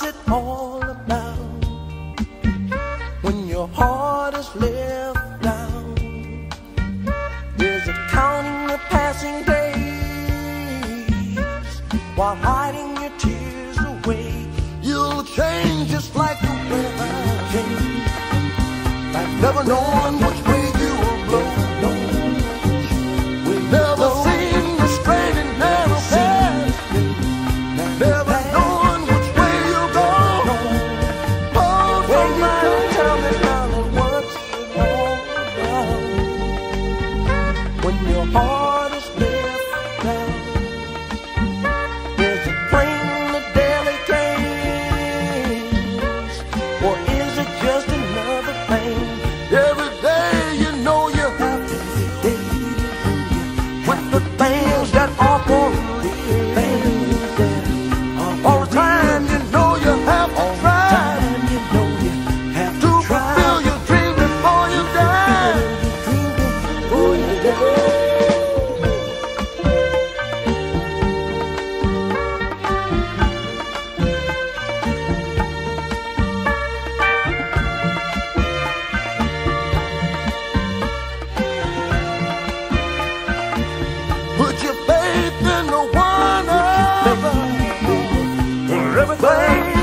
What's it all about? When your heart is left out, is it counting the passing days while hiding your tears away? You'll change just like the weather change, like never known what. 奔流到 everything.